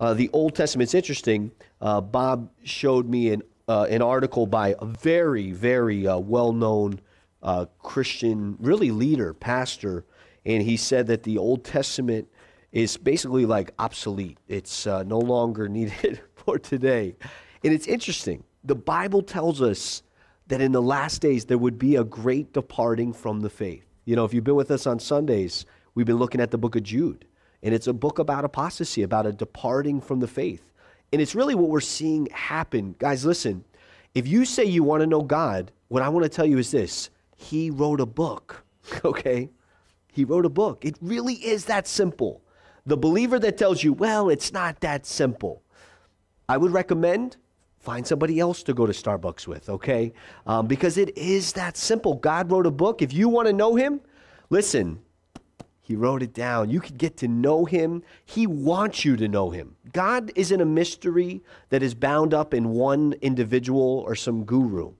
uh, the Old Testament. It's interesting. Uh, Bob showed me an, uh, an article by a very, very uh, well known uh, Christian, really leader, pastor, and he said that the Old Testament is basically like obsolete. It's no longer needed for today. And it's interesting. The Bible tells us that in the last days there would be a great departing from the faith. You know, if you've been with us on Sundays, we've been looking at the book of Jude. And it's a book about apostasy, about a departing from the faith. And it's really what we're seeing happen. Guys, listen, if you say you want to know God, what I want to tell you is this He wrote a book, okay? He wrote a book. It really is that simple. The believer that tells you, well, it's not that simple, I would recommend find somebody else to go to Starbucks with, okay? Um, because it is that simple. God wrote a book. If you want to know Him, listen, he wrote it down. You could get to know him. He wants you to know him. God isn't a mystery that is bound up in one individual or some guru.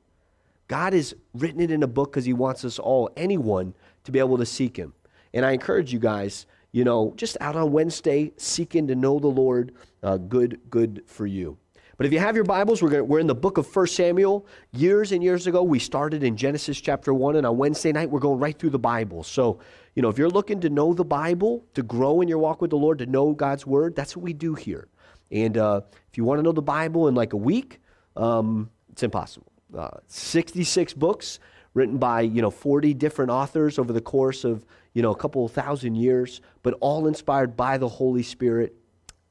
God has written it in a book because he wants us all, anyone, to be able to seek him. And I encourage you guys, you know, just out on Wednesday, seeking to know the Lord, uh, good, good for you. But if you have your Bibles, we're, gonna, we're in the book of 1 Samuel. Years and years ago, we started in Genesis chapter 1, and on Wednesday night, we're going right through the Bible. So, you know, if you're looking to know the Bible, to grow in your walk with the Lord, to know God's Word, that's what we do here. And uh, if you want to know the Bible in like a week, um, it's impossible. Uh, 66 books written by, you know, 40 different authors over the course of, you know, a couple thousand years, but all inspired by the Holy Spirit.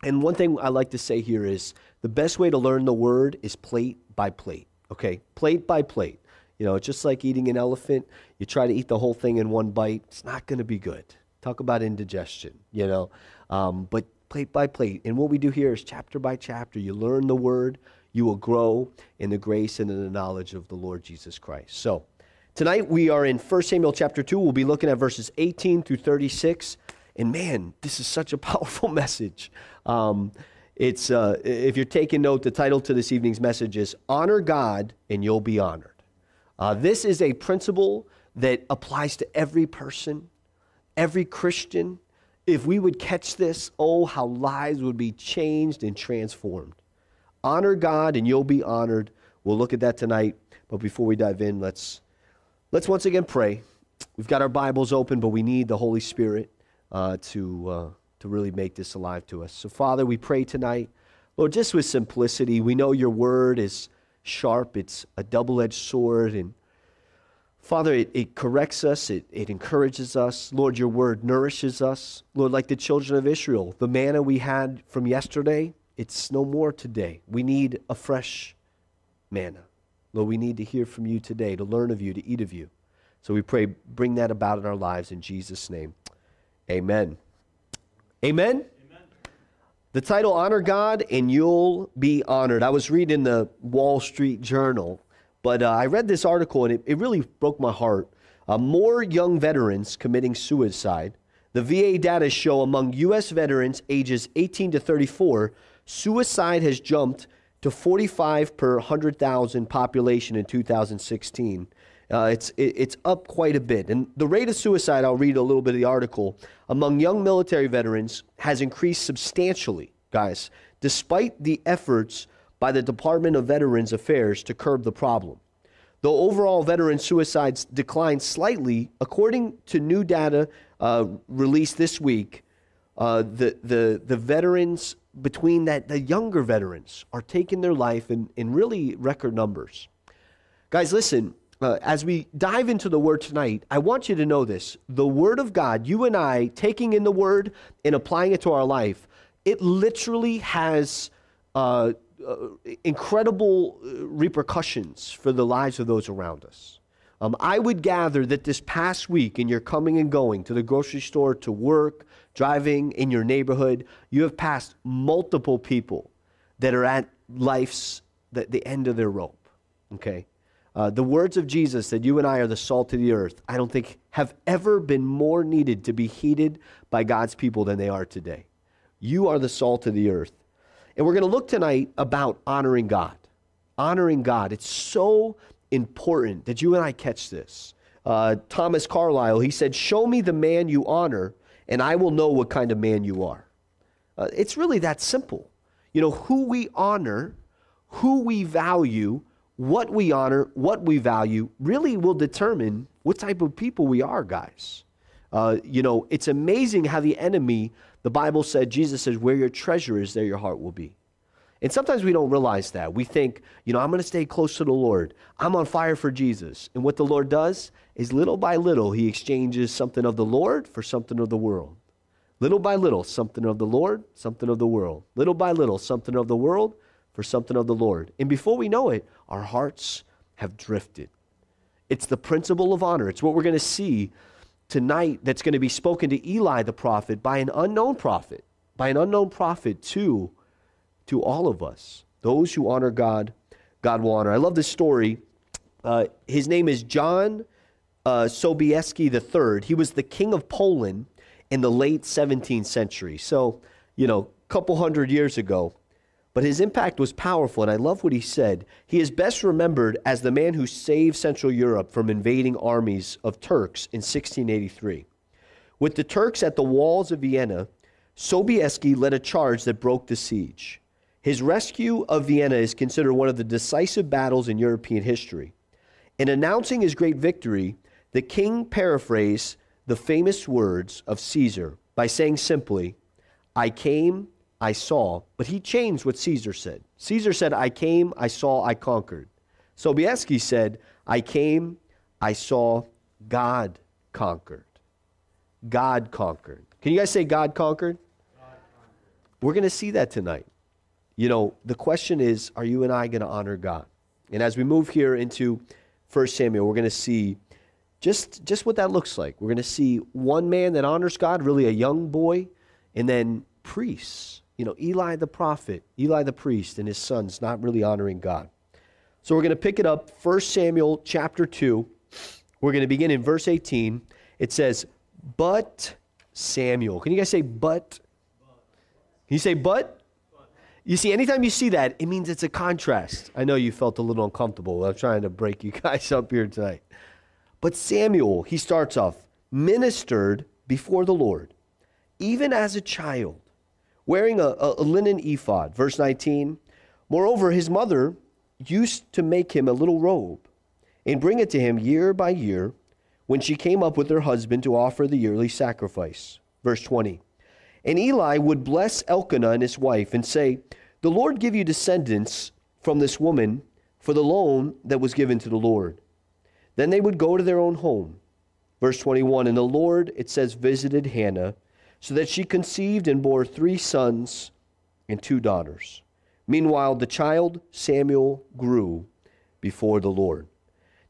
And one thing I like to say here is the best way to learn the word is plate by plate, okay? Plate by plate. You know, it's just like eating an elephant. You try to eat the whole thing in one bite, it's not going to be good. Talk about indigestion, you know. Um, but plate by plate. And what we do here is chapter by chapter. You learn the word, you will grow in the grace and in the knowledge of the Lord Jesus Christ. So, tonight we are in 1 Samuel chapter 2. We'll be looking at verses 18 through 36. And man, this is such a powerful message. Um, it's, uh, if you're taking note, the title to this evening's message is Honor God and You'll Be Honored. Uh, this is a principle that applies to every person, every Christian. If we would catch this, oh, how lives would be changed and transformed. Honor God and you'll be honored. We'll look at that tonight. But before we dive in, let's, let's once again pray. We've got our Bibles open, but we need the Holy Spirit uh, to. Uh, to really make this alive to us. So, Father, we pray tonight, Lord, just with simplicity. We know your word is sharp, it's a double edged sword. And Father, it, it corrects us, it, it encourages us. Lord, your word nourishes us. Lord, like the children of Israel, the manna we had from yesterday, it's no more today. We need a fresh manna. Lord, we need to hear from you today, to learn of you, to eat of you. So we pray, bring that about in our lives in Jesus' name. Amen. Amen? The title, Honor God and You'll Be Honored. I was reading the Wall Street Journal, but uh, I read this article and it, it really broke my heart. Uh, more young veterans committing suicide. The VA data show among U.S. veterans ages 18 to 34, suicide has jumped to 45 per 100,000 population in 2016. Uh, it's, it, it's up quite a bit. And the rate of suicide, I'll read a little bit of the article, among young military veterans has increased substantially, guys, despite the efforts by the Department of Veterans Affairs to curb the problem. Though overall veteran suicides declined slightly, according to new data uh, released this week, uh, the, the, the veterans between that, the younger veterans are taking their life in, in really record numbers. Guys, listen, uh, as we dive into the word tonight, I want you to know this. The word of God, you and I taking in the word and applying it to our life, it literally has uh, uh, incredible uh, repercussions for the lives of those around us. Um, I would gather that this past week, in your coming and going to the grocery store, to work, driving in your neighborhood, you have passed multiple people that are at life's the, the end of their rope. Okay? Uh, the words of Jesus that you and I are the salt of the earth, I don't think have ever been more needed to be heeded by God's people than they are today. You are the salt of the earth. And we're going to look tonight about honoring God. Honoring God. It's so important that you and I catch this. Uh, Thomas Carlyle, he said, Show me the man you honor, and I will know what kind of man you are. Uh, it's really that simple. you know, who we honor, who we value, what we honor, what we value, really will determine what type of people we are, guys. Uh, you know, it's amazing how the enemy, the Bible said, Jesus says, where your treasure is, there your heart will be. And sometimes we don't realize that. We think, you know, I'm going to stay close to the Lord. I'm on fire for Jesus. And what the Lord does is little by little, he exchanges something of the Lord for something of the world. Little by little, something of the Lord, something of the world. Little by little, something of the world for something of the Lord. And before we know it, our hearts have drifted. It's the principle of honor. It's what we're going to see tonight that's going to be spoken to Eli the prophet by an unknown prophet, by an unknown prophet to, to all of us. Those who honor God, God will honor. I love this story. Uh, his name is John uh, Sobieski III. He was the king of Poland in the late 17th century. So, you know, a couple hundred years ago. But his impact was powerful, and I love what he said. He is best remembered as the man who saved Central Europe from invading armies of Turks in 1683. With the Turks at the walls of Vienna, Sobieski led a charge that broke the siege. His rescue of Vienna is considered one of the decisive battles in European history. In announcing his great victory, the king paraphrased the famous words of Caesar by saying simply, I came I saw, but he changed what Caesar said. Caesar said, I came, I saw, I conquered. Sobieski said, I came, I saw, God conquered. God conquered. Can you guys say God conquered? God conquered. We're going to see that tonight. You know, the question is, are you and I going to honor God? And as we move here into 1 Samuel, we're going to see just, just what that looks like. We're going to see one man that honors God, really a young boy, and then priests you know, Eli the prophet, Eli the priest, and his sons not really honoring God. So we're going to pick it up, 1 Samuel chapter 2. We're going to begin in verse 18. It says, But Samuel. Can you guys say, but? Can you say, but? You see, anytime you see that, it means it's a contrast. I know you felt a little uncomfortable. I'm trying to break you guys up here tonight. But Samuel, he starts off, ministered before the Lord, even as a child wearing a, a, linen ephod. Verse 19 Moreover, his mother used to make him a little robe and bring it to him year by year when she came up with her husband to offer the yearly sacrifice. Verse 20 And Eli would bless Elkanah and his wife and say, The Lord give you descendants from this woman for the loan that was given to the Lord. Then they would go to their own home. Verse 21 And the Lord, it says, visited Hannah so that she conceived and bore three sons and two daughters. Meanwhile, the child Samuel grew before the Lord.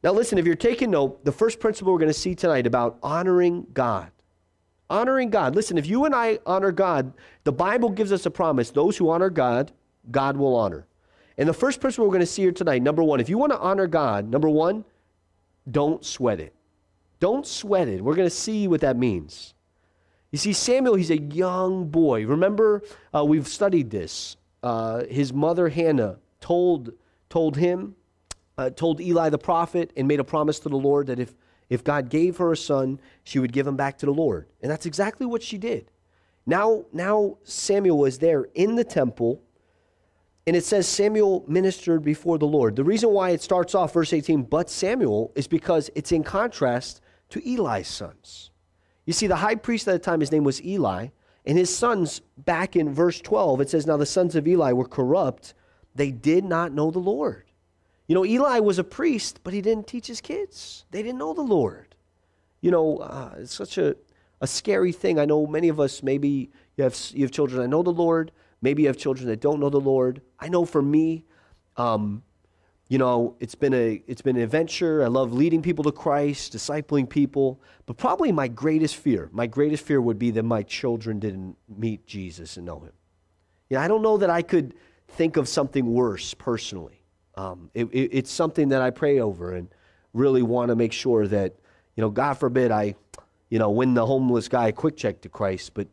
Now, listen, if you're taking note, the first principle we're going to see tonight about honoring God. Honoring God. Listen, if you and I honor God, the Bible gives us a promise those who honor God, God will honor. And the first principle we're going to see here tonight, number one, if you want to honor God, number one, don't sweat it. Don't sweat it. We're going to see what that means. You see, Samuel, he's a young boy. Remember, uh, we've studied this. Uh, his mother, Hannah, told, told him, uh, told Eli the prophet, and made a promise to the Lord that if, if God gave her a son, she would give him back to the Lord. And that's exactly what she did. Now, now Samuel is there in the temple, and it says Samuel ministered before the Lord. The reason why it starts off, verse 18, but Samuel, is because it's in contrast to Eli's sons. You see, the high priest at the time, his name was Eli, and his sons, back in verse 12, it says, Now the sons of Eli were corrupt. They did not know the Lord. You know, Eli was a priest, but he didn't teach his kids. They didn't know the Lord. You know, uh, it's such a, a scary thing. I know many of us, maybe you have, you have children that know the Lord. Maybe you have children that don't know the Lord. I know for me, um, you know, it's been a it's been an adventure. I love leading people to Christ, discipling people. But probably my greatest fear, my greatest fear would be that my children didn't meet Jesus and know Him. You know, I don't know that I could think of something worse personally. Um, it, it, it's something that I pray over and really want to make sure that, you know, God forbid I, you know, win the homeless guy a quick check to Christ, but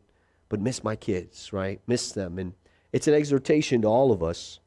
but miss my kids, right? Miss them, and it's an exhortation to all of us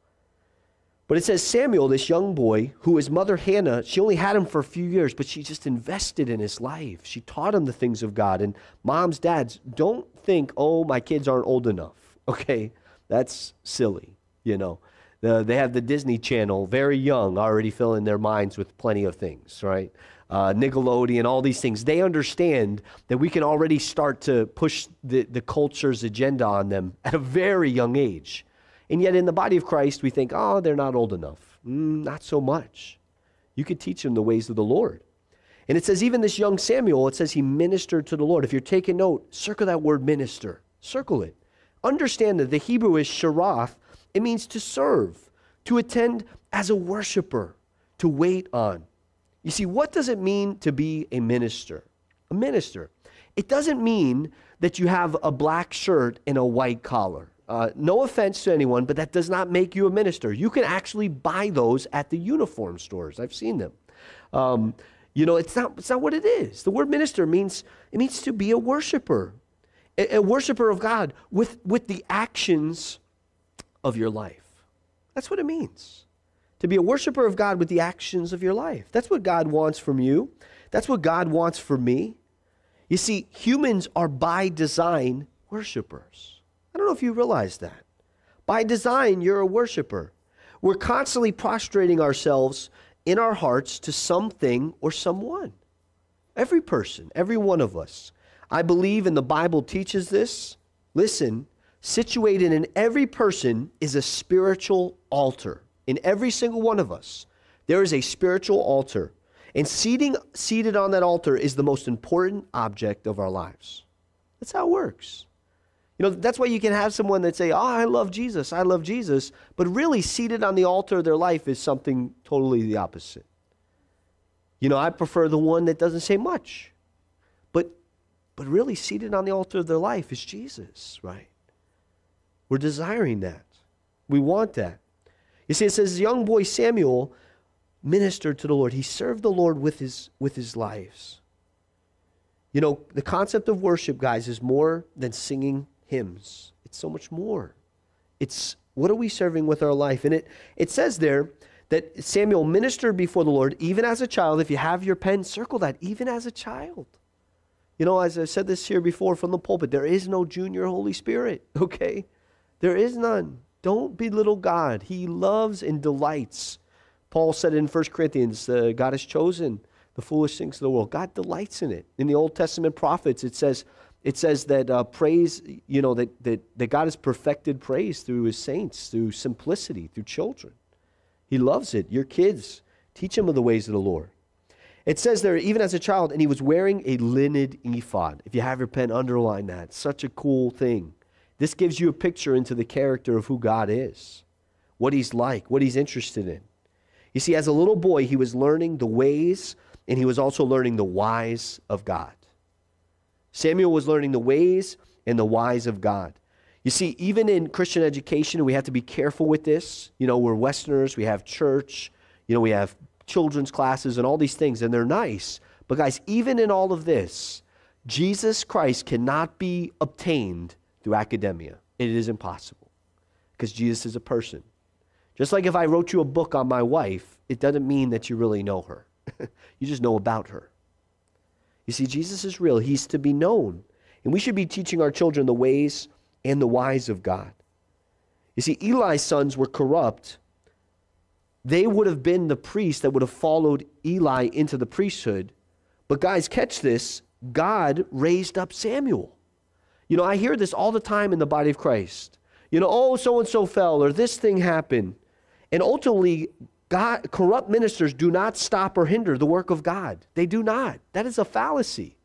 but it says Samuel, this young boy, who his mother Hannah, she only had him for a few years, but she just invested in his life. She taught him the things of God. And moms, dads, don't think, oh, my kids aren't old enough. Okay, that's silly. you know. The, they have the Disney Channel, very young, already filling their minds with plenty of things, right? Uh, Nickelodeon, all these things. They understand that we can already start to push the, the culture's agenda on them at a very young age. And yet, in the body of Christ, we think, oh, they're not old enough. Mm, not so much. You could teach them the ways of the Lord. And it says, even this young Samuel, it says he ministered to the Lord. If you're taking note, circle that word minister, circle it. Understand that the Hebrew is sharath, it means to serve, to attend as a worshiper, to wait on. You see, what does it mean to be a minister? A minister. It doesn't mean that you have a black shirt and a white collar. Uh, no offense to anyone, but that does not make you a minister. You can actually buy those at the uniform stores. I've seen them. Um, you know, it's not, it's not what it is. The word minister means it means to be a worshiper, a, a worshiper of God with, with the actions of your life. That's what it means. To be a worshiper of God with the actions of your life. That's what God wants from you. That's what God wants for me. You see, humans are by design worshipers. Know if you realize that. By design, you're a worshiper. We're constantly prostrating ourselves in our hearts to something or someone. Every person, every one of us. I believe, and the Bible teaches this. Listen, situated in every person is a spiritual altar. In every single one of us, there is a spiritual altar. And seating, seated on that altar is the most important object of our lives. That's how it works. You know, that's why you can have someone that say, "Oh, I love Jesus. I love Jesus," but really seated on the altar of their life is something totally the opposite. You know, I prefer the one that doesn't say much. But but really seated on the altar of their life is Jesus, right? We're desiring that. We want that. You see, it says young boy Samuel ministered to the Lord. He served the Lord with his with his lives. You know, the concept of worship, guys, is more than singing hymns. It's so much more. It's what are we serving with our life? And it, it says there that Samuel ministered before the Lord even as a child. If you have your pen, circle that, even as a child. You know, as I said this here before from the pulpit, there is no junior Holy Spirit, okay? There is none. Don't belittle God. He loves and delights. Paul said in 1 Corinthians, uh, God has chosen the foolish things of the world. God delights in it. In the Old Testament prophets, it says, it says that uh, praise, you know, that, that, that God has perfected praise through his saints, through simplicity, through children. He loves it. Your kids, teach them of the ways of the Lord. It says there, even as a child, and he was wearing a linen ephod. If you have your pen, underline that. Such a cool thing. This gives you a picture into the character of who God is, what he's like, what he's interested in. You see, as a little boy, he was learning the ways and he was also learning the whys of God. Samuel was learning the ways and the whys of God. You see, even in Christian education, we have to be careful with this. You know, we're Westerners, we have church, you know, we have children's classes and all these things, and they're nice. But, guys, even in all of this, Jesus Christ cannot be obtained through academia. It is impossible because Jesus is a person. Just like if I wrote you a book on my wife, it doesn't mean that you really know her. you just know about her. You see, Jesus is real. He's to be known. And we should be teaching our children the ways and the whys of God. You see, Eli's sons were corrupt. They would have been the priests that would have followed Eli into the priesthood. But, guys, catch this God raised up Samuel. You know, I hear this all the time in the body of Christ. You know, oh, so and so fell, or this thing happened. And ultimately, God, corrupt ministers do not stop or hinder the work of God. They do not. That is a fallacy.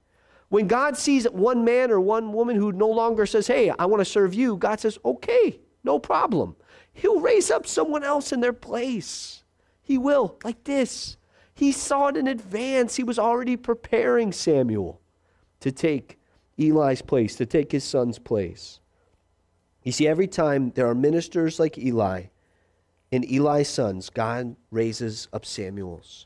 When God sees one man or one woman who no longer says, Hey, I want to serve you, God says, Okay, no problem. He'll raise up someone else in their place. He will, like this. He saw it in advance. He was already preparing Samuel to take Eli's place, to take his son's place. You see, every time there are ministers like Eli, in Eli's sons, God raises up Samuel's.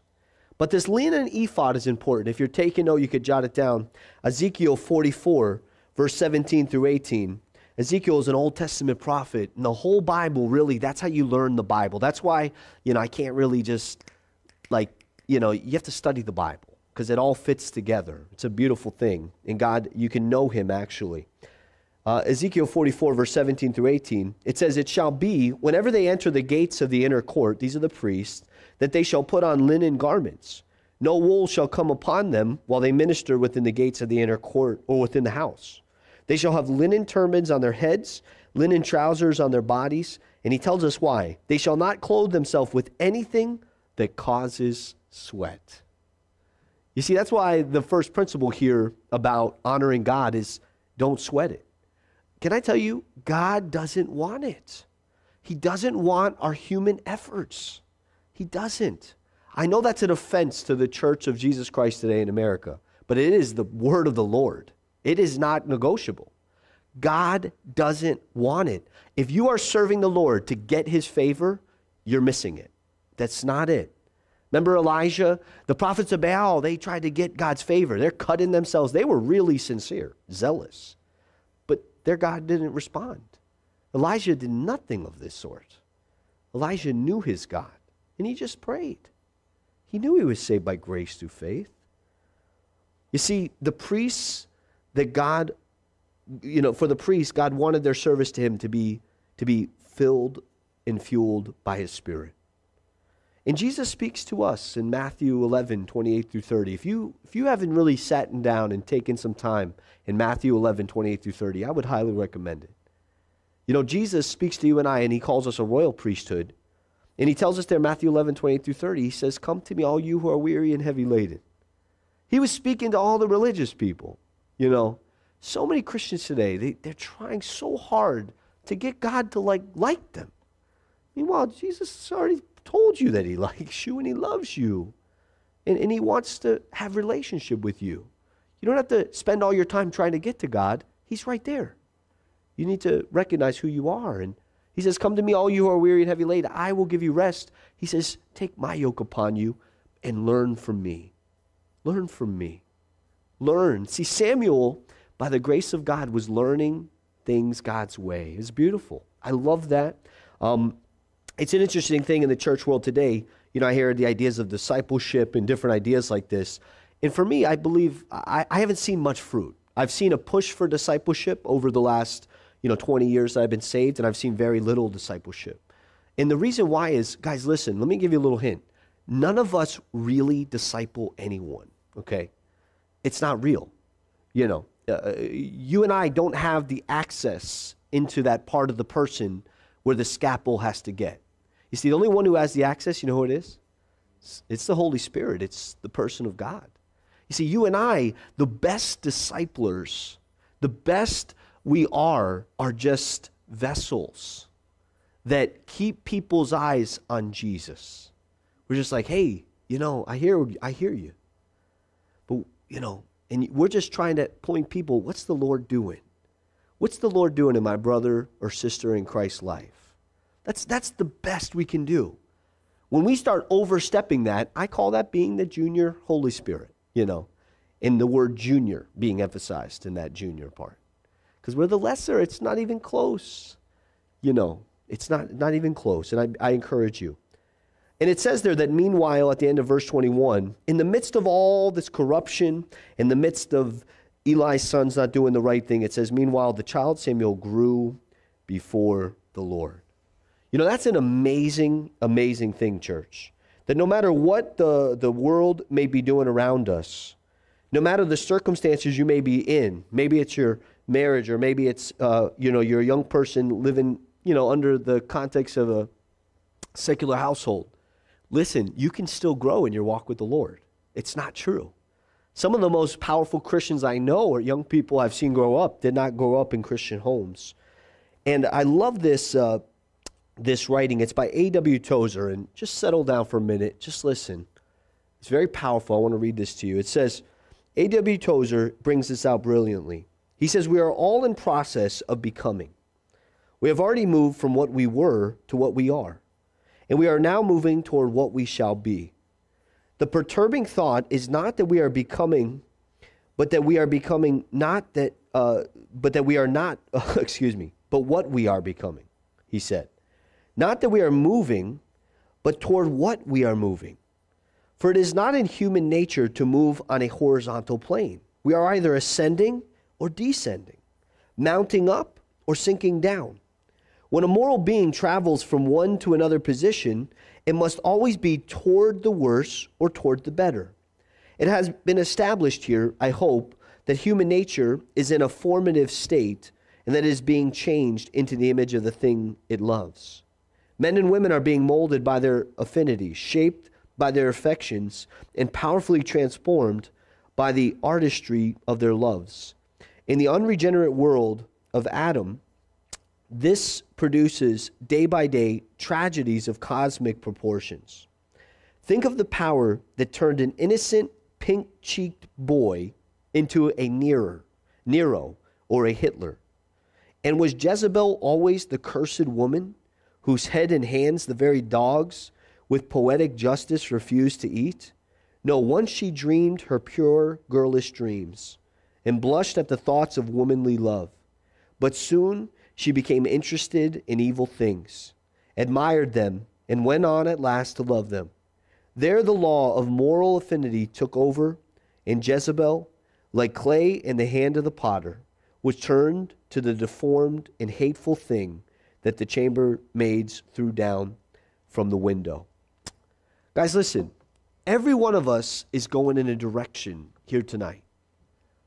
But this linen ephod is important. If you're taking note, you could jot it down. Ezekiel 44, verse 17 through 18. Ezekiel is an Old Testament prophet, and the whole Bible, really, that's how you learn the Bible. That's why, you know, I can't really just, like, you know, you have to study the Bible because it all fits together. It's a beautiful thing. And God, you can know Him actually. Uh, Ezekiel 44, verse 17 through 18, it says, It shall be, whenever they enter the gates of the inner court, these are the priests, that they shall put on linen garments. No wool shall come upon them while they minister within the gates of the inner court or within the house. They shall have linen turbans on their heads, linen trousers on their bodies. And he tells us why. They shall not clothe themselves with anything that causes sweat. You see, that's why the first principle here about honoring God is don't sweat it. Can I tell you, God doesn't want it. He doesn't want our human efforts. He doesn't. I know that's an offense to the church of Jesus Christ today in America, but it is the word of the Lord. It is not negotiable. God doesn't want it. If you are serving the Lord to get his favor, you're missing it. That's not it. Remember Elijah? The prophets of Baal, they tried to get God's favor. They're cutting themselves. They were really sincere, zealous their God didn't respond. Elijah did nothing of this sort. Elijah knew his God, and he just prayed. He knew he was saved by grace through faith. You see, the priests that God, you know, for the priests, God wanted their service to him to be, to be filled and fueled by his Spirit. And Jesus speaks to us in Matthew 11, 28 through 30. If you, if you haven't really sat down and taken some time in Matthew 11, 28 through 30, I would highly recommend it. You know, Jesus speaks to you and I, and he calls us a royal priesthood. And he tells us there, Matthew 11, 28 through 30, he says, Come to me, all you who are weary and heavy laden. He was speaking to all the religious people. You know, so many Christians today, they, they're trying so hard to get God to like, like them. Meanwhile, Jesus already told you that he likes you and he loves you. And, and he wants to have relationship with you. You don't have to spend all your time trying to get to God. He's right there. You need to recognize who you are. And he says, Come to me, all you who are weary and heavy laden. I will give you rest. He says, Take my yoke upon you and learn from me. Learn from me. Learn. See, Samuel, by the grace of God, was learning things God's way. It's beautiful. I love that. Um, it's an interesting thing in the church world today. You know, I hear the ideas of discipleship and different ideas like this. And for me, I believe I, I haven't seen much fruit. I've seen a push for discipleship over the last, you know, 20 years that I've been saved, and I've seen very little discipleship. And the reason why is, guys, listen, let me give you a little hint. None of us really disciple anyone, okay? It's not real. You know, uh, you and I don't have the access into that part of the person where the scalpel has to get. You see, the only one who has the access, you know who it is? It's the Holy Spirit, it's the person of God. You see, you and I, the best disciplers, the best we are, are just vessels that keep people's eyes on Jesus. We're just like, hey, you know, I hear, I hear you. But, you know, and we're just trying to point people, what's the Lord doing? What's the Lord doing in my brother or sister in Christ's life? That's, that's the best we can do. When we start overstepping that, I call that being the junior Holy Spirit, you know, in the word junior being emphasized in that junior part. Because we're the lesser, it's not even close. You know, it's not, not even close. And I, I encourage you. And it says there that meanwhile, at the end of verse 21, in the midst of all this corruption, in the midst of Eli's sons not doing the right thing, it says, meanwhile, the child Samuel grew before the Lord. You know, that's an amazing, amazing thing, church. That no matter what the, the world may be doing around us, no matter the circumstances you may be in, maybe it's your marriage or maybe it's, uh, you know, you're a young person living, you know, under the context of a secular household. Listen, you can still grow in your walk with the Lord. It's not true. Some of the most powerful Christians I know or young people I've seen grow up did not grow up in Christian homes. And I love this uh, this writing. It's by A.W. Tozer. And just settle down for a minute. Just listen. It's very powerful. I want to read this to you. It says, A.W. Tozer brings this out brilliantly. He says, We are all in process of becoming. We have already moved from what we were to what we are. And we are now moving toward what we shall be. The perturbing thought is not that we are becoming, but that we are becoming not that, uh, but that we are not, excuse me, but what we are becoming, he said. Not that we are moving, but toward what we are moving. For it is not in human nature to move on a horizontal plane. We are either ascending or descending. mounting up or sinking down. When a moral being travels from one to another position, it must always be toward the worse or toward the better. It has been established here, I hope, that human nature is in a formative state and that it is being changed into the image of the thing it loves. Men and women are being molded by their affinities, shaped by their affections, and powerfully transformed by the artistry of their loves. In the unregenerate world of Adam, this produces day by day tragedies of cosmic proportions. Think of the power that turned an innocent, pink cheeked boy into a Nero, Nero or a Hitler. And was Jezebel always the cursed woman whose head and hands the very dogs with poetic justice refused to eat? No, once she dreamed her pure, girlish dreams and blushed at the thoughts of womanly love. But soon she became interested in evil things, admired them, and went on at last to love them. There the law of moral affinity took over, and Jezebel, like clay in the hand of the potter, was turned to the deformed and hateful thing that the chambermaids threw down from the window. Guys, listen. Every one of us is going in a direction here tonight.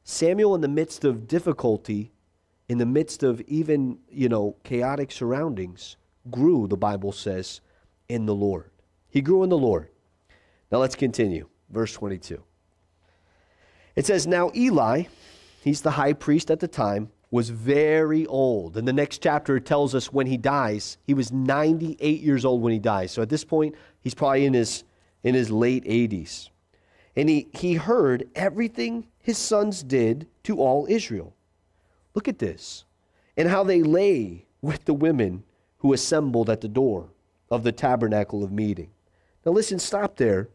Samuel, in the midst of difficulty, in the midst of even, you know, chaotic surroundings, grew, the Bible says, in the Lord. He grew in the Lord. Now let's continue. Verse 22. It says, Now Eli, he's the high priest at the time, was very old. And the next chapter, tells us when he dies, he was 98 years old when he dies. So at this point, he's probably in his, in his late 80s. And he, he heard everything his sons did to all Israel. Look at this. And how they lay with the women who assembled at the door of the tabernacle of meeting. Now, listen, stop there.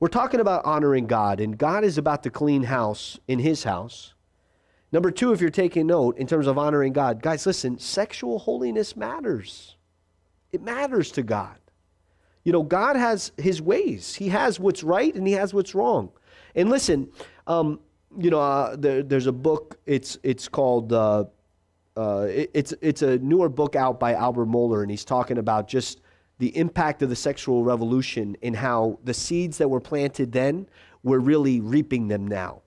We're talking about honoring God, and God is about to clean house in his house. Number two, if you're taking note in terms of honoring God, guys, listen, sexual holiness matters. It matters to God. You know, God has his ways, he has what's right and he has what's wrong. And listen, um, you know, uh, there, there's a book. It's it's called. Uh, uh, it, it's it's a newer book out by Albert Mohler, and he's talking about just the impact of the sexual revolution and how the seeds that were planted then we're really reaping them now,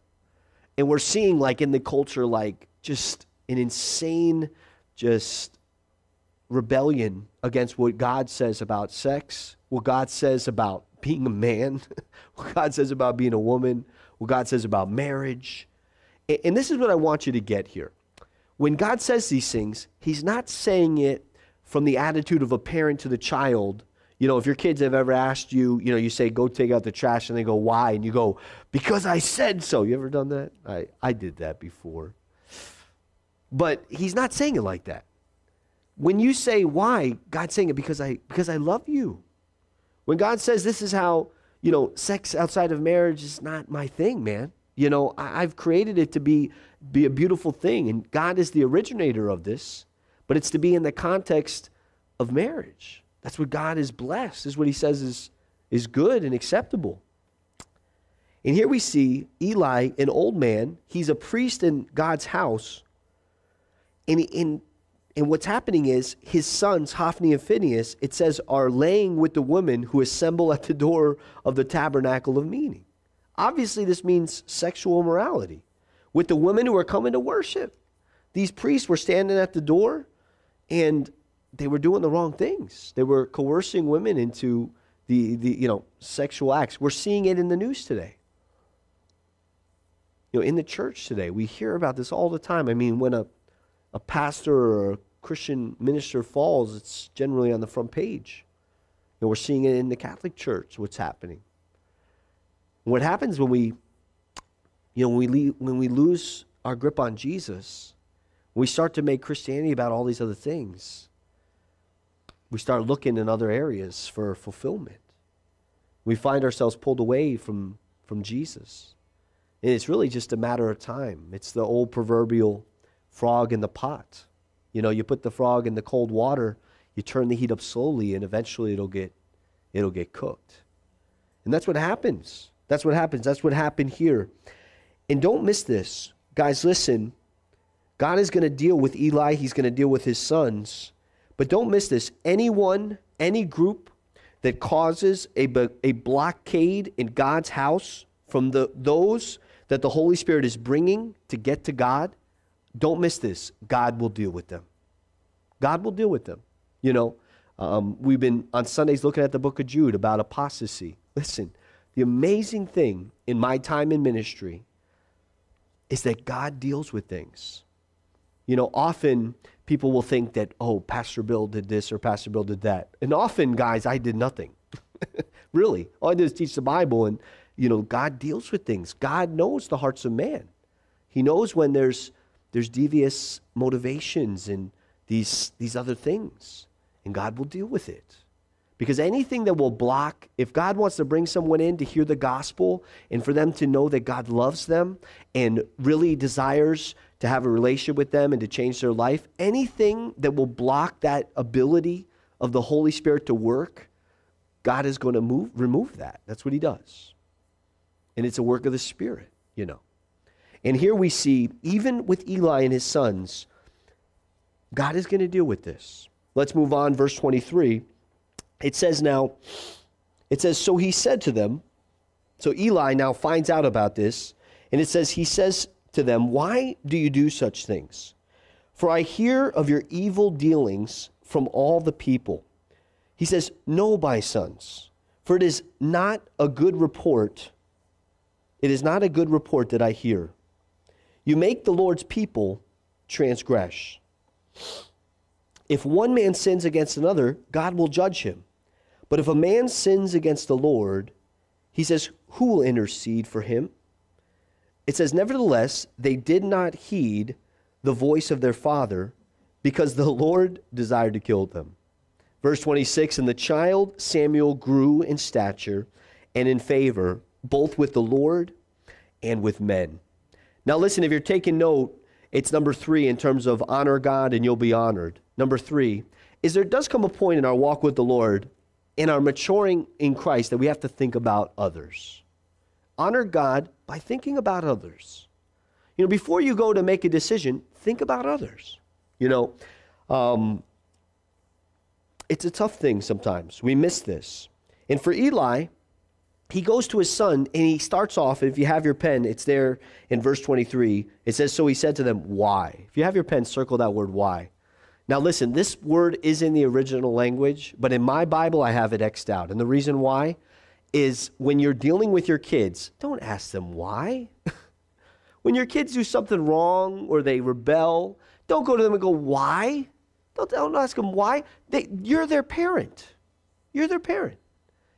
and we're seeing like in the culture like just an insane just rebellion against what God says about sex, what God says about being a man, what God says about being a woman, what God says about marriage. And this is what I want you to get here. When God says these things, He's not saying it from the attitude of a parent to the child. You know, if your kids have ever asked you, you know, you say, go take out the trash, and they go, why? And you go, because I said so. You ever done that? I, I did that before. But He's not saying it like that. When you say why, God's saying it because I because I love you. When God says this is how you know, sex outside of marriage is not my thing, man. You know, I, have created it to be be a beautiful thing, and God is the originator of this, but it's to be in the context of marriage. That's what God is blessed, is what he says is, is good and acceptable. And here we see Eli, an old man, he's a priest in God's house. And, in and what's happening is his sons, Hophni and Phinehas, it says, are laying with the women who assemble at the door of the tabernacle of meeting. Obviously, this means sexual immorality with the women who are coming to worship. These priests were standing at the door and they were doing the wrong things. They were coercing women into the, the you know, sexual acts. We're seeing it in the news today. You know, in the church today, we hear about this all the time. I mean, when a a pastor or a Christian minister falls, it's generally on the front page. You know, we're seeing it in the Catholic Church, what's happening. What happens when we, you know, when we, leave, when we lose our grip on Jesus, we start to make Christianity about all these other things. We start looking in other areas for fulfillment. We find ourselves pulled away from, from Jesus. And it's really just a matter of time. It's the old proverbial frog in the pot. You know, you put the frog in the cold water, you turn the heat up slowly, and eventually it'll get it'll get cooked. And that's what happens. That's what happens. That's what happened here. And don't miss this. Guys, listen. God is going to deal with Eli, he's going to deal with his sons. But don't miss this anyone, any group that causes a, a blockade in God's house from the, those that the Holy Spirit is bringing to get to God, don't miss this. God will deal with them. God will deal with them. You know, um, we've been on Sundays looking at the book of Jude about apostasy. Listen, the amazing thing in my time in ministry is that God deals with things. You know, often people will think that, oh, Pastor Bill did this or Pastor Bill did that. And often, guys, I did nothing. really. All I did is teach the Bible, and, you know, God deals with things. God knows the hearts of man. He knows when there's, there's devious motivations and these, these other things, and God will deal with it. Because anything that will block, if God wants to bring someone in to hear the gospel and for them to know that God loves them and really desires to have a relationship with them and to change their life, anything that will block that ability of the Holy Spirit to work, God is going to move, remove that. That's what He does. And it's a work of the Spirit, you know. And here we see, even with Eli and his sons, God is going to deal with this. Let's move on, verse 23. It says now, it says, So he said to them, so Eli now finds out about this, and it says, He says to them, Why do you do such things? For I hear of your evil dealings from all the people. He says, No, my sons, for it is not a good report. It is not a good report that I hear. You make the Lord's people transgress. If one man sins against another, God will judge him. But if a man sins against the Lord, he says, Who will intercede for him? It says, Nevertheless, they did not heed the voice of their father because the Lord desired to kill them. Verse 26 And the child Samuel grew in stature and in favor, both with the Lord and with men. Now, listen, if you're taking note, it's number three in terms of honor God and you'll be honored. Number three is there does come a point in our walk with the Lord in our maturing in Christ that we have to think about others. Honor God by thinking about others. You know, before you go to make a decision, think about others. You know, um, it's a tough thing sometimes. We miss this. And for Eli, he goes to his son and he starts off, if you have your pen, it's there in verse 23. It says, So he said to them, Why? If you have your pen, circle that word, why. Now, listen, this word is in the original language, but in my Bible, I have it X'd out. And the reason why is when you're dealing with your kids, don't ask them why. when your kids do something wrong or they rebel, don't go to them and go, why? Don't, don't ask them why. They, you're their parent. You're their parent.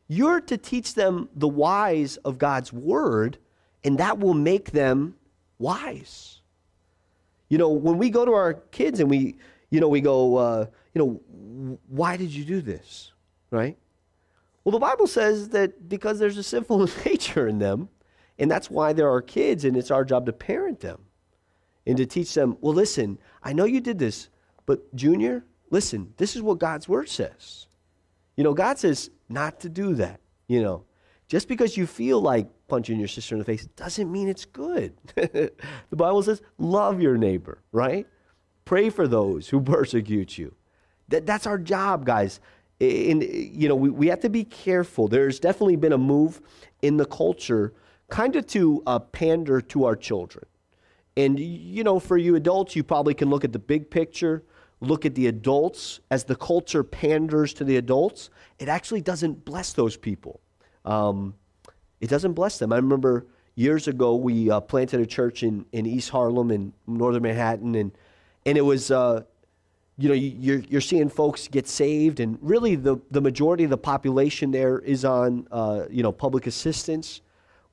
You're to teach them the whys of God's word, and that will make them wise. You know, when we go to our kids and we, you know, we go, uh, you know, why did you do this? Right? Well, the Bible says that because there's a sinful nature in them, and that's why there are kids, and it's our job to parent them and to teach them, well, listen, I know you did this, but Junior, listen, this is what God's word says. You know, God says not to do that, you know. Just because you feel like punching your sister in the face doesn't mean it's good. the Bible says, love your neighbor, right? Pray for those who persecute you. That, that's our job, guys. And, you know, we, we have to be careful. There's definitely been a move in the culture kind of to uh, pander to our children. And, you know, for you adults, you probably can look at the big picture, look at the adults. As the culture panders to the adults, it actually doesn't bless those people. Um, it doesn't bless them. I remember years ago, we uh, planted a church in, in East Harlem in northern Manhattan, and and it was uh, you know you're, you're seeing folks get saved and really the, the majority of the population there is on uh, you know public assistance.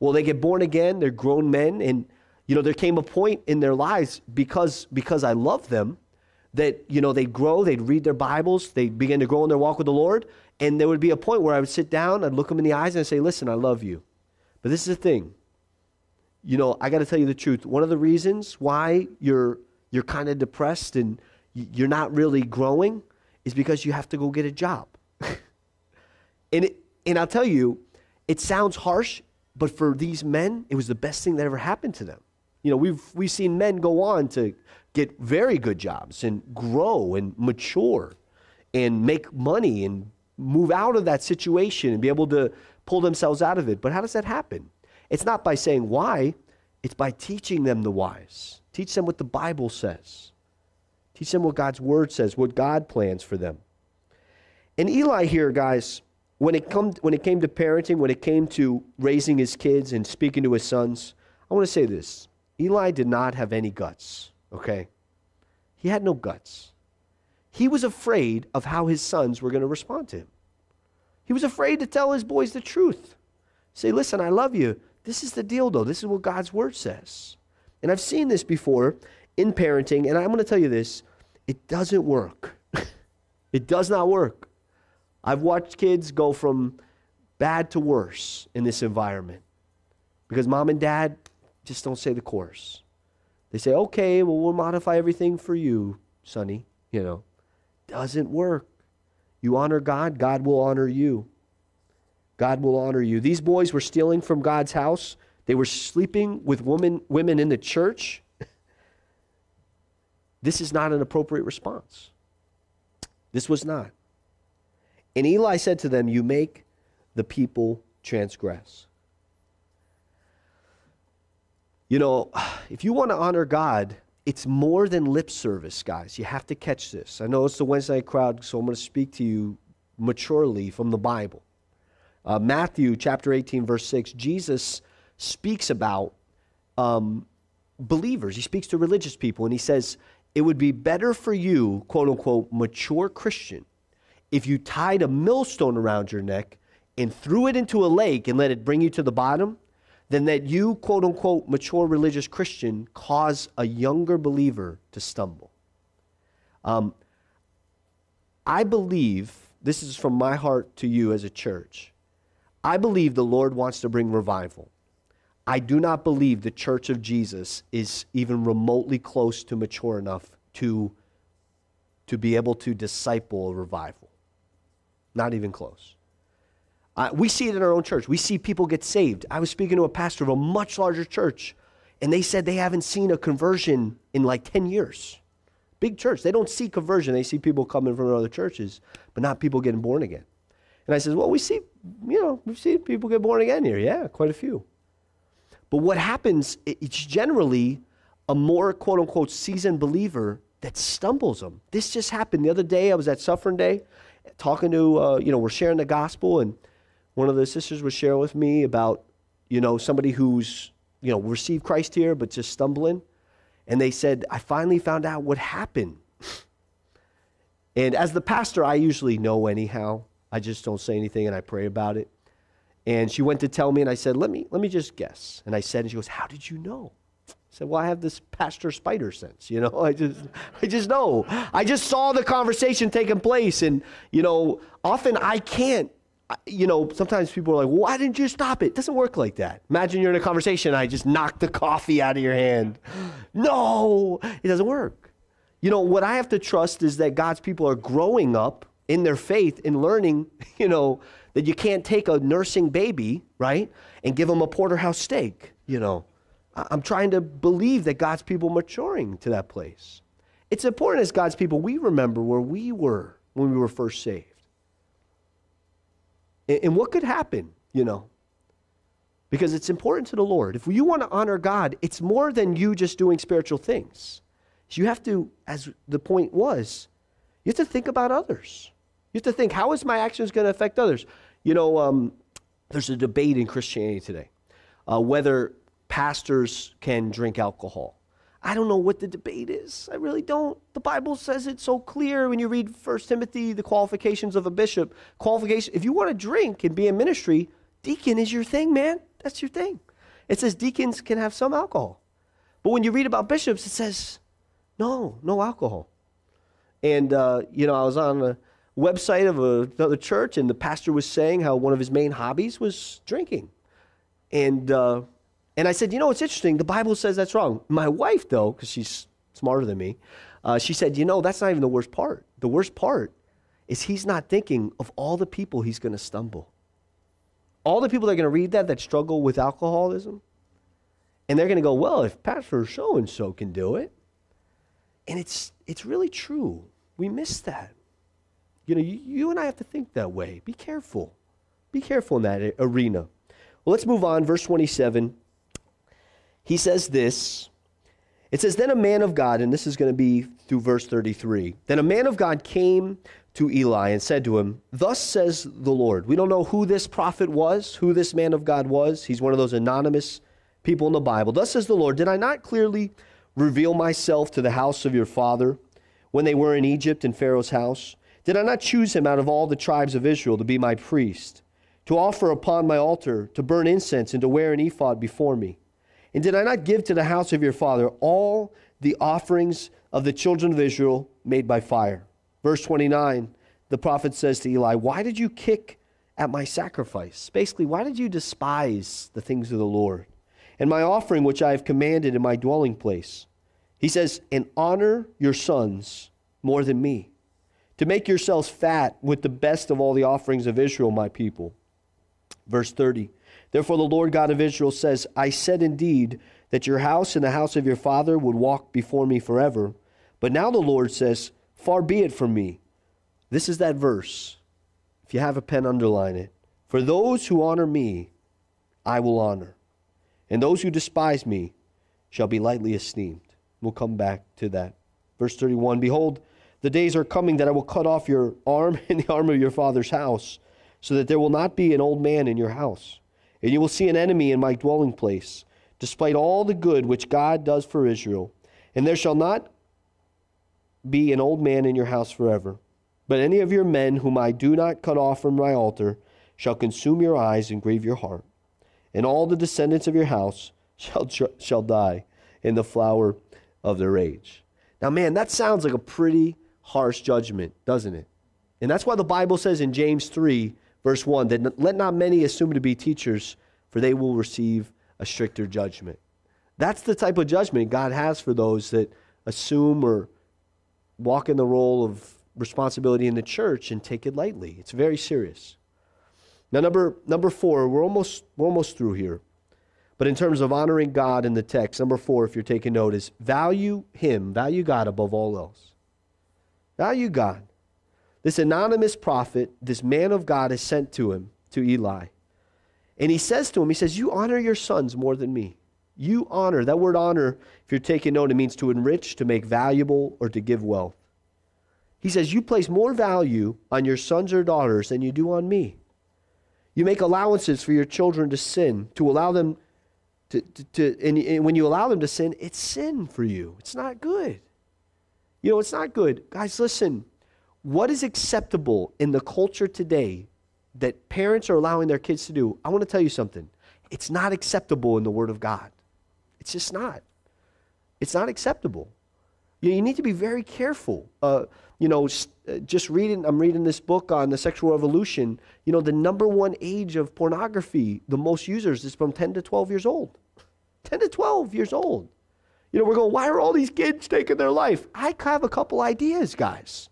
Well they get born again they're grown men and you know there came a point in their lives because because i love them that you know they'd grow they'd read their bibles they'd begin to grow in their walk with the lord and there would be a point where i would sit down i'd look them in the eyes and I'd say listen i love you. But this is the thing. You know i got to tell you the truth. One of the reasons why you're you're kind of depressed and you're not really growing is because you have to go get a job. and, it, and I'll tell you, it sounds harsh, but for these men, it was the best thing that ever happened to them. You know, we've, we've seen men go on to get very good jobs and grow and mature and make money and move out of that situation and be able to pull themselves out of it. But how does that happen? It's not by saying why, it's by teaching them the whys. Teach them what the Bible says. Teach them what God's word says, what God plans for them. And Eli here, guys, when it, come, when it came to parenting, when it came to raising his kids and speaking to his sons, I want to say this Eli did not have any guts, okay? He had no guts. He was afraid of how his sons were going to respond to him. He was afraid to tell his boys the truth. Say, listen, I love you. This is the deal, though. This is what God's word says. And I've seen this before in parenting, and I'm going to tell you this it doesn't work. it does not work. I've watched kids go from bad to worse in this environment because mom and dad just don't say the course. They say, okay, well, we'll modify everything for you, sonny. You know, doesn't work. You honor God, God will honor you. God will honor you. These boys were stealing from God's house. They were sleeping with women, women in the church. This is not an appropriate response. This was not. And Eli said to them, You make the people transgress. You know, if you want to honor God, it's more than lip service, guys. You have to catch this. I know it's the Wednesday crowd, so I'm going to speak to you maturely from the Bible. Uh, Matthew chapter 18, verse 6, Jesus speaks about um, believers. He speaks to religious people, and he says, It would be better for you, quote unquote, mature Christian, if you tied a millstone around your neck and threw it into a lake and let it bring you to the bottom, than that you, quote unquote, mature religious Christian, cause a younger believer to stumble. Um, I believe, this is from my heart to you as a church, I believe the Lord wants to bring revival. I do not believe the church of Jesus is even remotely close to mature enough to, to be able to disciple a revival. Not even close. Uh, we see it in our own church. We see people get saved. I was speaking to a pastor of a much larger church, and they said they haven't seen a conversion in like 10 years. Big church. They don't see conversion. They see people coming from other churches, but not people getting born again. And I said, well, we see, you know, we see people get born again here. Yeah, quite a few. But what happens, it's generally a more quote unquote seasoned believer that stumbles them. This just happened the other day. I was at Suffering Day talking to, uh, you know, we're sharing the gospel, and one of the sisters was sharing with me about, you know, somebody who's, you know, received Christ here, but just stumbling. And they said, I finally found out what happened. and as the pastor, I usually know anyhow. I just don't say anything and I pray about it. And she went to tell me, and I said, Let me, let me just guess. And I said, and she goes, How did you know? I said, Well, I have this pastor spider sense, you know. I just I just know. I just saw the conversation taking place. And, you know, often I can't you know, sometimes people are like, why didn't you stop it? It doesn't work like that. Imagine you're in a conversation, I just knock the coffee out of your hand. No, it doesn't work. You know, what I have to trust is that God's people are growing up in their faith and learning, you know, that you can't take a nursing baby, right, and give them a porterhouse steak, you know. I'm trying to believe that God's people maturing to that place. It's important as God's people, we remember where we were when we were first saved. And what could happen, you know? Because it's important to the Lord. If you want to honor God, it's more than you just doing spiritual things. You have to, as the point was, you have to think about others. You have to think, how is my actions going to affect others? You know, um, there's a debate in Christianity today uh, whether pastors can drink alcohol. I don't know what the debate is. I really don't. The Bible says it so clear when you read 1 Timothy, the qualifications of a bishop. Qualification, if you want to drink and be in ministry, deacon is your thing, man. That's your thing. It says deacons can have some alcohol. But when you read about bishops, it says, no, no alcohol. And, uh, you know, I was on a website of a, another church, and the pastor was saying how one of his main hobbies was drinking. And, uh, and I said, you know, it's interesting. The Bible says that's wrong. My wife, though, because she's smarter than me, uh, she said, you know, that's not even the worst part. The worst part is he's not thinking of all the people he's going to stumble. All the people that are going to read that that struggle with alcoholism. And they're going to go, well, if Pastor so and so can do it. And it's, it's really true. We miss that. You know, you, you and I have to think that way. Be careful. Be careful in that arena. Well, let's move on. Verse 27. He says this. It says, Then a man of God, and this is going to be through verse 33. Then a man of God came to Eli and said to him, Thus says the Lord. We don't know who this prophet was, who this man of God was. He's one of those anonymous people in the Bible. Thus says the Lord, Did I not clearly reveal myself to the house of your father when they were in Egypt in Pharaoh's house? Did I not choose him out of all the tribes of Israel to be my priest, to offer upon my altar, to burn incense, and to wear an ephod before me? And did I not give to the house of your father all the offerings of the children of Israel made by fire? Verse 29, the prophet says to Eli, Why did you kick at my sacrifice? Basically, why did you despise the things of the Lord? and my offering which I have commanded in my dwelling place. He says, and honor your sons more than me, to make yourselves fat with the best of all the offerings of Israel, my people. Verse 30 Therefore, the Lord God of Israel says, I said indeed that your house and the house of your father would walk before me forever. But now the Lord says, Far be it from me. This is that verse. If you have a pen, underline it. For those who honor me, I will honor and those who despise me shall be lightly esteemed. We'll come back to that. Verse 31 Behold, the days are coming that I will cut off your arm and the arm of your father's house, so that there will not be an old man in your house. And you will see an enemy in my dwelling place, despite all the good which God does for Israel. And there shall not be an old man in your house forever. But any of your men whom I do not cut off from my altar shall consume your eyes and grieve your heart and all the descendants of your house shall, shall die in the flower of their age. Now, man, that sounds like a pretty harsh judgment, doesn't it? And that's why the Bible says in James 3, verse 1, that let not many assume to be teachers, for they will receive a stricter judgment. That's the type of judgment God has for those that assume or walk in the role of responsibility in the church and take it lightly. It's very serious. Now, number, number four, we're almost, we're almost through here. But in terms of honoring God in the text, number four, if you're taking note, is value Him, value God above all else. Value God. This anonymous prophet, this man of God, is sent to him, to Eli. And he says to him, He says, You honor your sons more than me. You honor. That word honor, if you're taking note, it means to enrich, to make valuable, or to give wealth. He says, You place more value on your sons or daughters than you do on me. You make allowances for your children to sin, to allow them to, to, to and, and when you allow them to sin, it's sin for you. It's not good. You know, it's not good. Guys, listen. What is acceptable in the culture today that parents are allowing their kids to do? I want to tell you something. It's not acceptable in the Word of God. It's just not. It's not acceptable. You, you need to be very careful. Uh, you know, uh, just reading, I'm reading this book on the sexual revolution. You know, the number one age of pornography, the most users, is from 10 to 12 years old. 10 to 12 years old. You know, we're going, why are all these kids taking their life? I have a couple ideas, guys.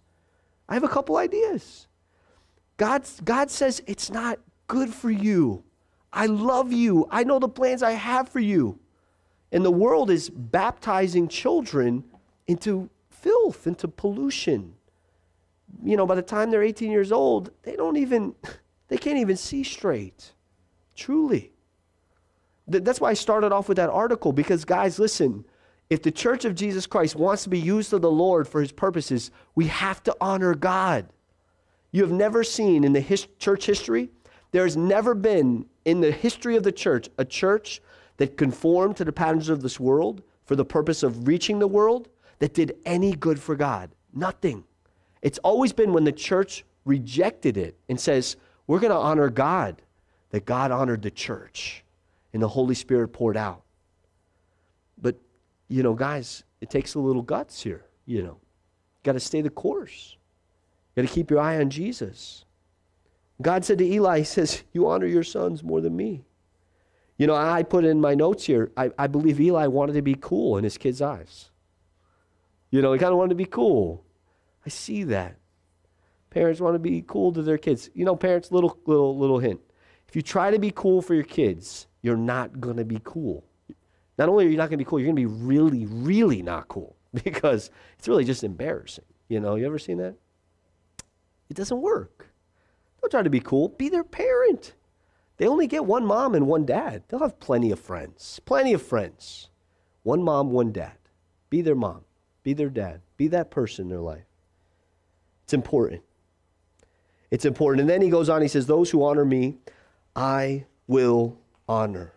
I have a couple ideas. God, God says it's not good for you. I love you. I know the plans I have for you. And the world is baptizing children into filth, into pollution. You know, by the time they're 18 years old, they don't even, they can't even see straight. Truly. That's why I started off with that article because, guys, listen, if the church of Jesus Christ wants to be used of the Lord for his purposes, we have to honor God. You have never seen in the his- church history, there's never been in the history of the church a church that conformed to the patterns of this world for the purpose of reaching the world that did any good for God. Nothing. It's always been when the church rejected it and says, we're going to honor God, that God honored the church and the Holy Spirit poured out. You know, guys, it takes a little guts here, you know. Got to stay the course. Got to keep your eye on Jesus. God said to Eli, He says, You honor your sons more than me. You know, I put in my notes here, I, I believe Eli wanted to be cool in his kids' eyes. You know, he kind of wanted to be cool. I see that. Parents want to be cool to their kids. You know, parents, little little little hint. If you try to be cool for your kids, you're not going to be cool. Not only are you not going to be cool, you're going to be really, really not cool because it's really just embarrassing. You know, you ever seen that? It doesn't work. Don't try to be cool. Be their parent. They only get one mom and one dad. They'll have plenty of friends. Plenty of friends. One mom, one dad. Be their mom. Be their dad. Be that person in their life. It's important. It's important. And then he goes on, he says, Those who honor me, I will honor.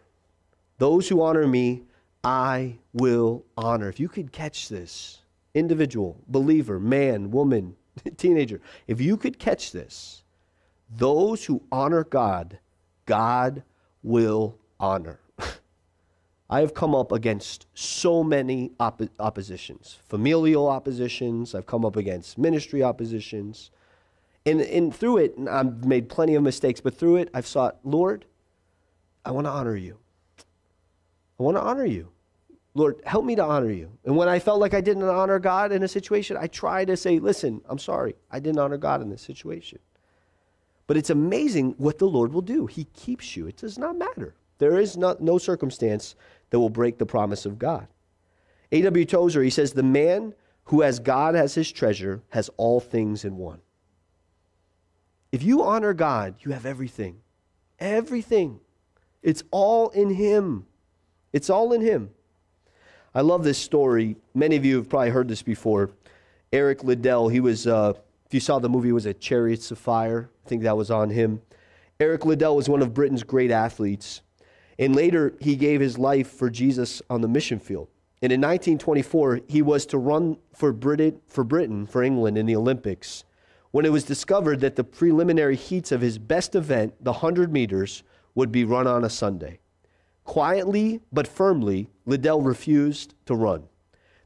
Those who honor me, I will honor. If you could catch this, individual, believer, man, woman, teenager, if you could catch this, those who honor God, God will honor. I have come up against so many oppositions familial oppositions, I've come up against ministry oppositions. And, and through it, I've made plenty of mistakes, but through it, I've sought, Lord, I want to honor you. I want to honor you. Lord, help me to honor you. And when I felt like I didn't honor God in a situation, I try to say, listen, I'm sorry. I didn't honor God in this situation. But it's amazing what the Lord will do. He keeps you. It does not matter. There is not, no circumstance that will break the promise of God. A.W. Tozer, he says, the man who has God as his treasure has all things in one. If you honor God, you have everything. Everything. It's all in him. It's all in him. I love this story. Many of you have probably heard this before. Eric Liddell, he was, uh, if you saw the movie, it was a Chariots of Fire. I think that was on him. Eric Liddell was one of Britain's great athletes. And later, he gave his life for Jesus on the mission field. And in 1924, he was to run for Britain, for Britain, for England in the Olympics, when it was discovered that the preliminary heats of his best event, the 100 meters, would be run on a Sunday. Quietly but firmly, Liddell refused to run.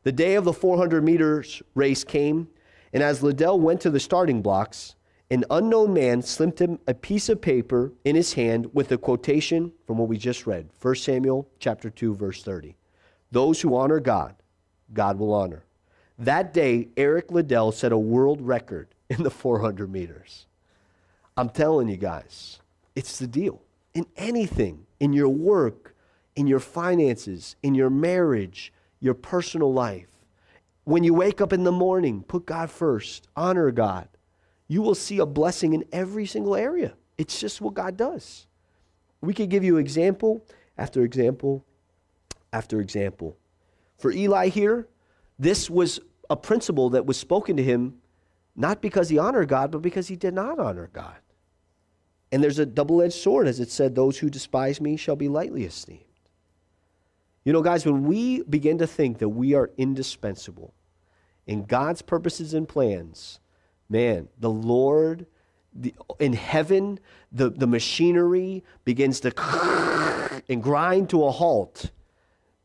The day of the 400 meters race came, and as Liddell went to the starting blocks, an unknown man slipped him a piece of paper in his hand with a quotation from what we just read 1 samuel chapter 2 verse 30 those who honor god god will honor. That day eric liddell set a world record in the 400 meters. I'm telling you guys it's the deal. In anything in your work in your finances in your marriage your personal life when you wake up in the morning put god first honor god you will see a blessing in every single area. It's just what God does. We could give you example after example after example. For Eli here, this was a principle that was spoken to him not because he honored God, but because he did not honor God. And there's a double edged sword, as it said, those who despise me shall be lightly esteemed. You know, guys, when we begin to think that we are indispensable in God's purposes and plans, man, the Lord the, in heaven, the, the machinery begins to and grind to a halt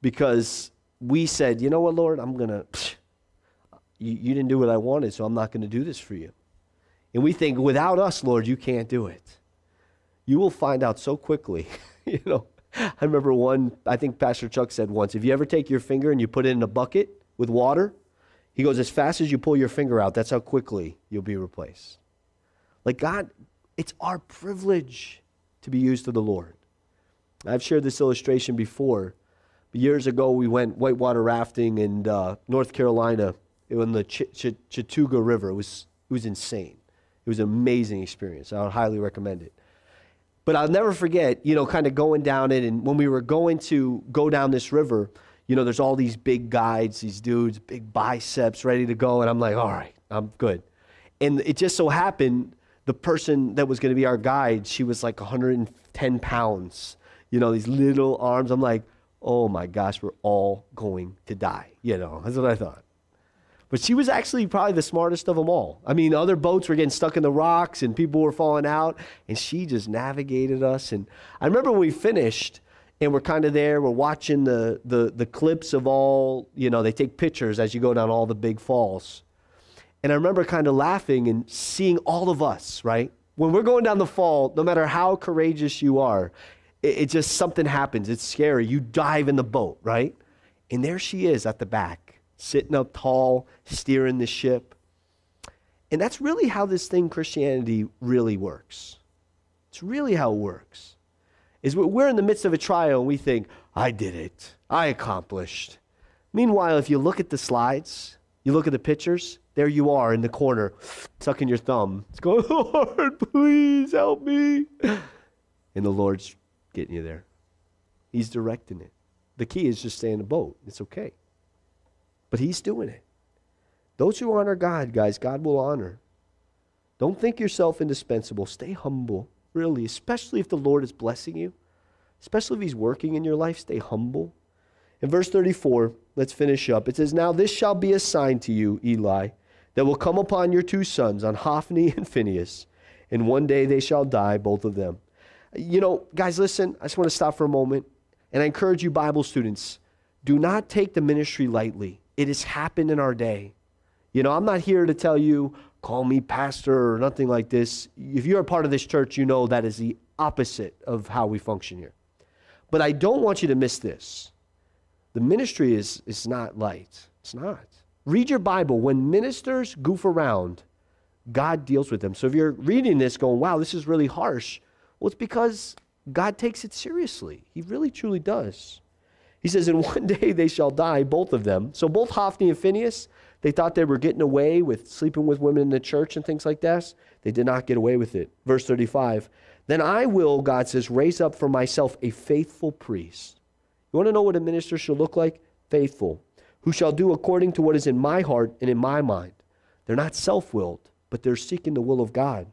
because we said, you know what, Lord, I'm going to, you, you didn't do what I wanted, so I'm not going to do this for you. And we think, without us, Lord, you can't do it. You will find out so quickly. you know, I remember one, I think Pastor Chuck said once, if you ever take your finger and you put it in a bucket with water, he goes, as fast as you pull your finger out, that's how quickly you'll be replaced. Like God, it's our privilege to be used to the Lord. I've shared this illustration before. Years ago, we went whitewater rafting in uh, North Carolina in the Ch- Ch- Chattooga River. It was, it was insane. It was an amazing experience. I would highly recommend it. But I'll never forget, you know, kind of going down it. And when we were going to go down this river, you know, there's all these big guides, these dudes, big biceps, ready to go. And I'm like, all right, I'm good. And it just so happened the person that was going to be our guide, she was like 110 pounds, you know, these little arms. I'm like, oh my gosh, we're all going to die. You know, that's what I thought. But she was actually probably the smartest of them all. I mean, other boats were getting stuck in the rocks and people were falling out, and she just navigated us. And I remember when we finished, and we're kind of there. We're watching the, the, the clips of all, you know, they take pictures as you go down all the big falls. And I remember kind of laughing and seeing all of us, right? When we're going down the fall, no matter how courageous you are, it, it just something happens. It's scary. You dive in the boat, right? And there she is at the back, sitting up tall, steering the ship. And that's really how this thing, Christianity, really works. It's really how it works. is we're in the midst of a trial and we think, I did it. I accomplished. Meanwhile, if you look at the slides, you look at the pictures, there you are in the corner, sucking your thumb. It's going, Lord, please help me. And the Lord's getting you there. He's directing it. The key is just stay in the boat. It's okay. But He's doing it. Those who honor God, guys, God will honor. Don't think yourself indispensable. Stay humble, really, especially if the Lord is blessing you, especially if He's working in your life. Stay humble. In verse 34, let's finish up. It says, Now this shall be a sign to you, Eli, that will come upon your two sons, on Hophni and Phinehas, and one day they shall die, both of them. You know, guys, listen, I just want to stop for a moment, and I encourage you, Bible students, do not take the ministry lightly. It has happened in our day. You know, I'm not here to tell you, call me pastor or nothing like this. If you're a part of this church, you know that is the opposite of how we function here. But I don't want you to miss this. The ministry is, is not light. It's not. Read your Bible. When ministers goof around, God deals with them. So if you're reading this going, wow, this is really harsh, well, it's because God takes it seriously. He really, truly does. He says, In one day they shall die, both of them. So both Hophni and Phinehas, they thought they were getting away with sleeping with women in the church and things like that. They did not get away with it. Verse 35 Then I will, God says, raise up for myself a faithful priest. You want to know what a minister should look like? Faithful, who shall do according to what is in my heart and in my mind. They're not self willed, but they're seeking the will of God.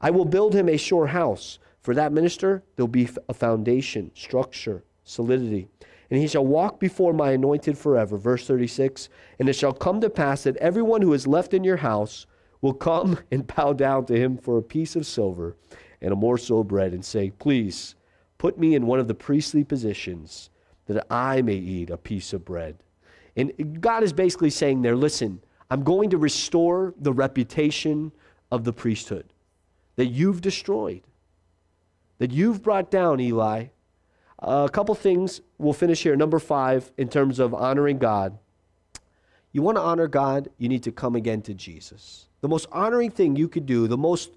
I will build him a sure house. For that minister, there'll be a foundation, structure, solidity and he shall walk before my anointed forever. Verse 36 And it shall come to pass that everyone who is left in your house will come and bow down to him for a piece of silver and a morsel of bread and say, Please put me in one of the priestly positions that I may eat a piece of bread. And God is basically saying there, Listen, I'm going to restore the reputation of the priesthood that you've destroyed, that you've brought down, Eli a couple things we'll finish here. Number five, in terms of honoring God. You want to honor God, you need to come again to Jesus. The most honoring thing you could do, the most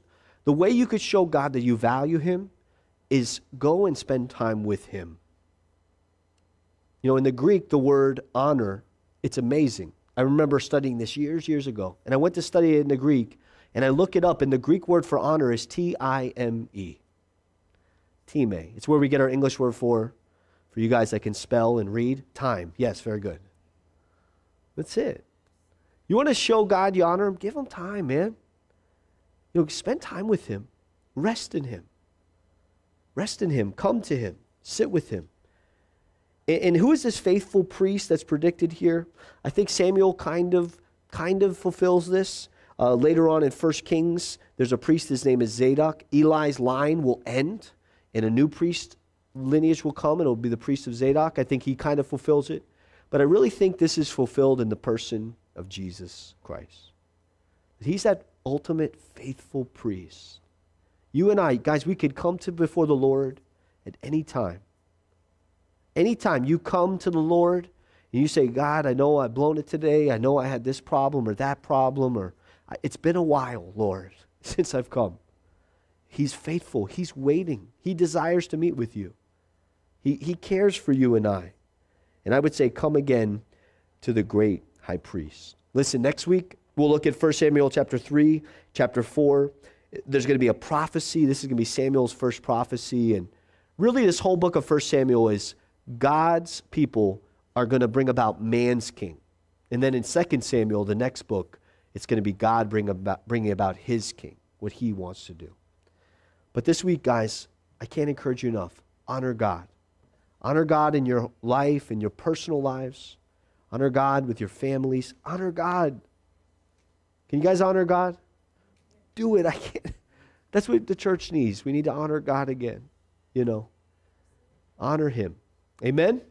the way you could show God that you value him is go and spend time with him. You know, in the Greek, the word honor, it's amazing. I remember studying this years, years ago. And I went to study it in the Greek, and I look it up, and the Greek word for honor is T I M E. Time. It's where we get our English word for, for you guys that can spell and read, time. Yes, very good. That's it. You want to show God you honor him? Give him time, man. You know, spend time with him. Rest in him. Rest in him. Come to him. Sit with him. And, and who is this faithful priest that's predicted here? I think Samuel kind of kind of fulfills this. Uh, later on in 1 Kings, there's a priest, his name is Zadok. Eli's line will end and a new priest lineage will come, and it'll be the priest of Zadok. I think he kind of fulfills it. But I really think this is fulfilled in the person of Jesus Christ. He's that ultimate faithful priest. You and I, guys, we could come to before the Lord at any time. Anytime you come to the Lord and you say, God, I know I've blown it today. I know I had this problem or that problem, or it's been a while, Lord, since I've come. He's faithful. He's waiting. He desires to meet with you. He, he cares for you and I. And I would say, come again to the great high priest. Listen, next week we'll look at 1 Samuel chapter 3, chapter 4. There's going to be a prophecy. This is going to be Samuel's first prophecy. And really, this whole book of 1 Samuel is God's people are going to bring about man's king. And then in 2 Samuel, the next book, it's going to be God bring about, bringing about his king, what he wants to do. But this week, guys, I can't encourage you enough. Honor God. Honor God in your life, in your personal lives. Honor God with your families. Honor God. Can you guys honor God? Do it. I can't. That's what the church needs. We need to honor God again. You know, honor Him. Amen.